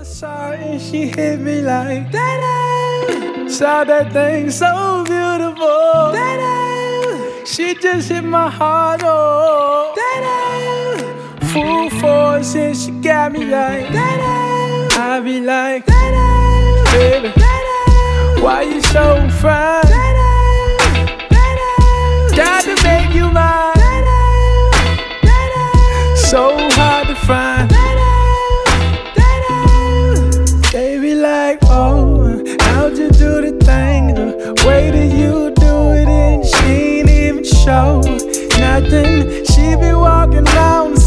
I saw her and she hit me like that. Saw that thing so beautiful. That she just hit my heart. Oh, that full force and she got me like that. I be like, baby, why you so fine? show nothing. She be walking around